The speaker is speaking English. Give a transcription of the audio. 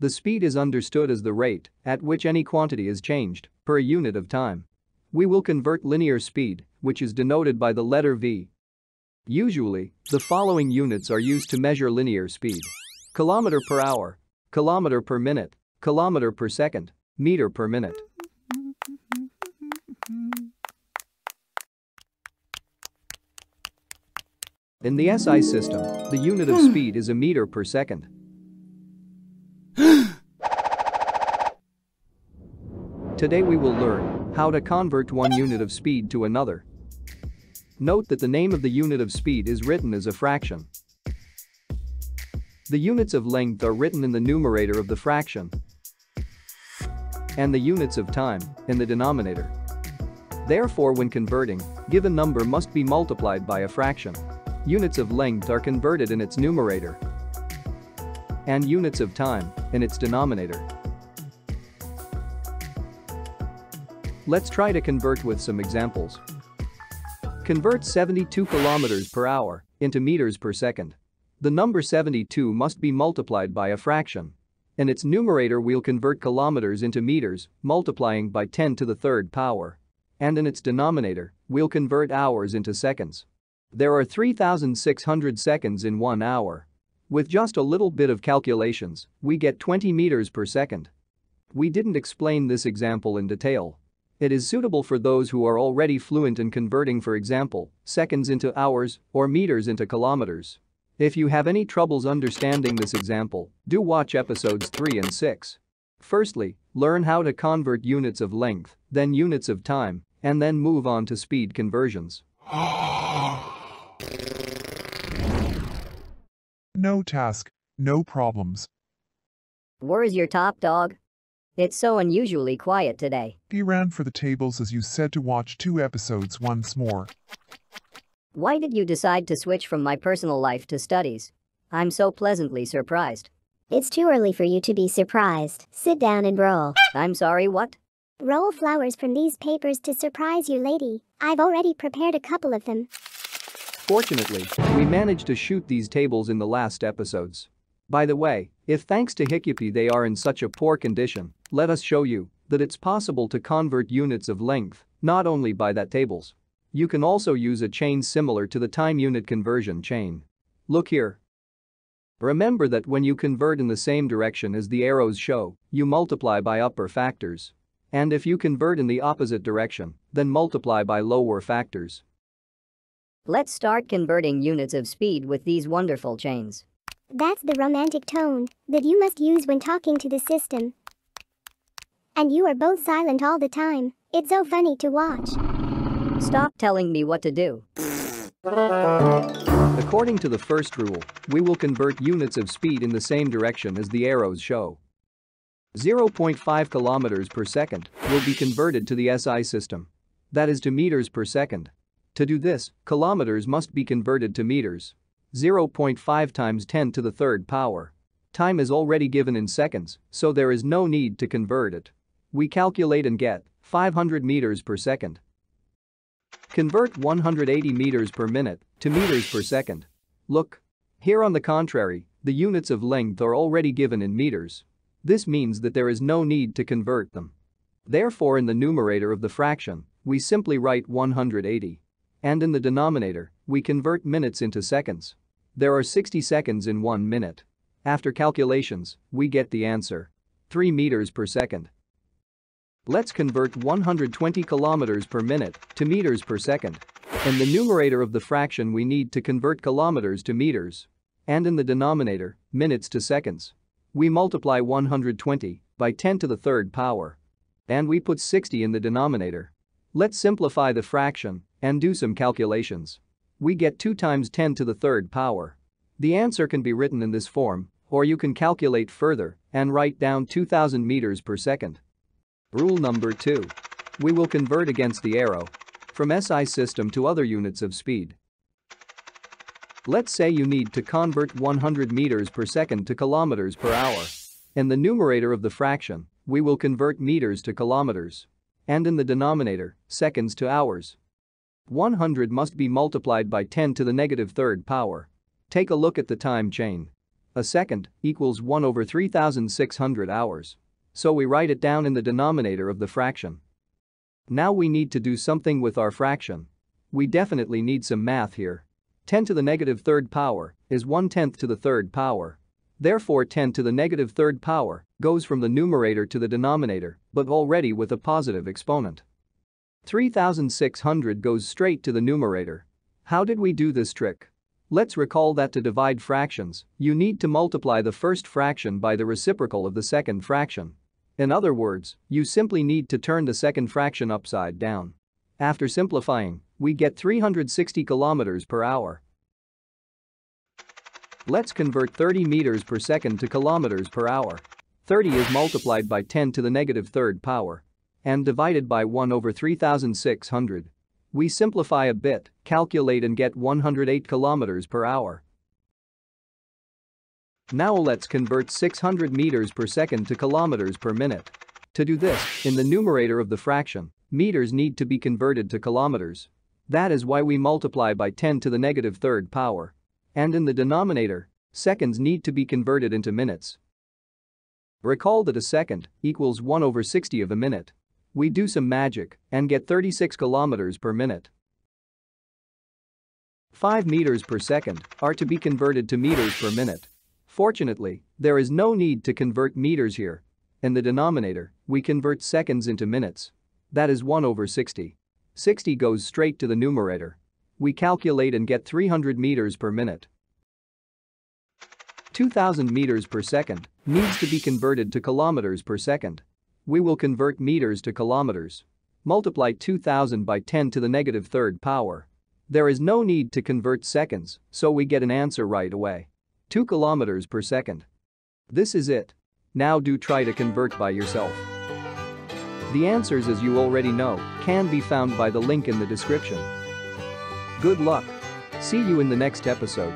The speed is understood as the rate at which any quantity is changed per unit of time. We will convert linear speed, which is denoted by the letter V. Usually, the following units are used to measure linear speed. Kilometer per hour, kilometer per minute, kilometer per second, meter per minute. In the SI system, the unit of speed is a meter per second. Today we will learn how to convert one unit of speed to another. Note that the name of the unit of speed is written as a fraction. The units of length are written in the numerator of the fraction and the units of time in the denominator. Therefore when converting, given number must be multiplied by a fraction. Units of length are converted in its numerator and units of time in its denominator. Let's try to convert with some examples. Convert 72 kilometers per hour into meters per second. The number 72 must be multiplied by a fraction. In its numerator we'll convert kilometers into meters, multiplying by 10 to the third power. And in its denominator, we'll convert hours into seconds. There are 3,600 seconds in one hour. With just a little bit of calculations, we get 20 meters per second. We didn't explain this example in detail, it is suitable for those who are already fluent in converting for example, seconds into hours or meters into kilometers. If you have any troubles understanding this example, do watch episodes 3 and 6. Firstly, learn how to convert units of length, then units of time, and then move on to speed conversions. No task, no problems. Where's your top dog? It's so unusually quiet today. He ran for the tables as you said to watch two episodes once more. Why did you decide to switch from my personal life to studies? I'm so pleasantly surprised. It's too early for you to be surprised. Sit down and roll. I'm sorry, what? Roll flowers from these papers to surprise you, lady. I've already prepared a couple of them. Fortunately, we managed to shoot these tables in the last episodes. By the way, if thanks to Hiccupy they are in such a poor condition, let us show you that it's possible to convert units of length, not only by that tables. You can also use a chain similar to the time unit conversion chain. Look here. Remember that when you convert in the same direction as the arrows show, you multiply by upper factors. And if you convert in the opposite direction, then multiply by lower factors. Let's start converting units of speed with these wonderful chains. That's the romantic tone that you must use when talking to the system. And you are both silent all the time. It's so funny to watch. Stop telling me what to do. According to the first rule, we will convert units of speed in the same direction as the arrows show. 0.5 kilometers per second will be converted to the SI system. That is to meters per second. To do this, kilometers must be converted to meters. 0.5 times 10 to the third power. Time is already given in seconds, so there is no need to convert it. We calculate and get 500 meters per second. Convert 180 meters per minute to meters per second. Look. Here on the contrary, the units of length are already given in meters. This means that there is no need to convert them. Therefore in the numerator of the fraction, we simply write 180. And in the denominator, we convert minutes into seconds. There are 60 seconds in 1 minute. After calculations, we get the answer. 3 meters per second. Let's convert 120 kilometers per minute to meters per second. In the numerator of the fraction we need to convert kilometers to meters. And in the denominator, minutes to seconds. We multiply 120 by 10 to the third power. And we put 60 in the denominator. Let's simplify the fraction and do some calculations. We get 2 times 10 to the third power. The answer can be written in this form, or you can calculate further and write down 2000 meters per second. Rule number 2. We will convert against the arrow from SI system to other units of speed. Let's say you need to convert 100 meters per second to kilometers per hour. In the numerator of the fraction, we will convert meters to kilometers. And in the denominator, seconds to hours. 100 must be multiplied by 10 to the negative third power. Take a look at the time chain. A second equals 1 over 3600 hours. So we write it down in the denominator of the fraction. Now we need to do something with our fraction. We definitely need some math here. 10 to the negative third power is 1 tenth to the third power. Therefore 10 to the negative third power goes from the numerator to the denominator, but already with a positive exponent. 3600 goes straight to the numerator. How did we do this trick? Let's recall that to divide fractions, you need to multiply the first fraction by the reciprocal of the second fraction. In other words, you simply need to turn the second fraction upside down. After simplifying, we get 360 kilometers per hour. Let's convert 30 meters per second to kilometers per hour. 30 is multiplied by 10 to the negative third power and divided by 1 over 3600. We simplify a bit, calculate and get 108 kilometers per hour. Now let's convert 600 meters per second to kilometers per minute. To do this, in the numerator of the fraction, meters need to be converted to kilometers. That is why we multiply by 10 to the negative third power. And in the denominator, seconds need to be converted into minutes. Recall that a second equals 1 over 60 of a minute. We do some magic and get 36 kilometers per minute. 5 meters per second are to be converted to meters per minute. Fortunately, there is no need to convert meters here. In the denominator, we convert seconds into minutes. That is 1 over 60. 60 goes straight to the numerator. We calculate and get 300 meters per minute. 2000 meters per second needs to be converted to kilometers per second. We will convert meters to kilometers. Multiply 2000 by 10 to the negative third power. There is no need to convert seconds, so we get an answer right away. 2 kilometers per second. This is it. Now do try to convert by yourself. The answers as you already know can be found by the link in the description. Good luck. See you in the next episode.